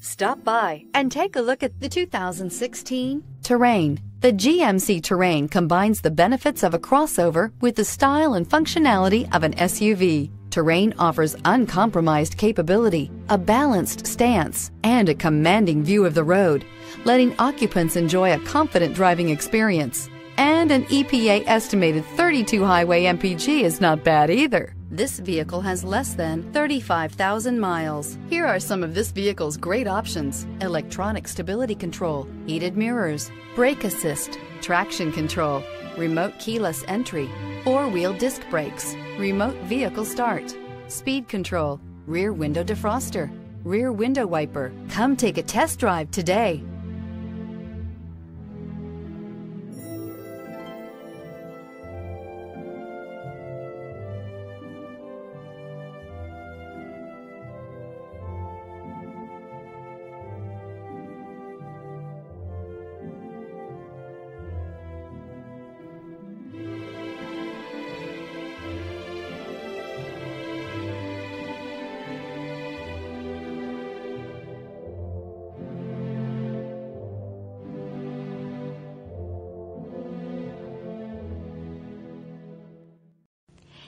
Stop by and take a look at the 2016 Terrain. The GMC Terrain combines the benefits of a crossover with the style and functionality of an SUV. Terrain offers uncompromised capability, a balanced stance, and a commanding view of the road, letting occupants enjoy a confident driving experience. And an EPA estimated 32 highway MPG is not bad either. This vehicle has less than 35,000 miles. Here are some of this vehicle's great options. Electronic stability control, heated mirrors, brake assist, traction control, remote keyless entry, four-wheel disc brakes, remote vehicle start, speed control, rear window defroster, rear window wiper. Come take a test drive today.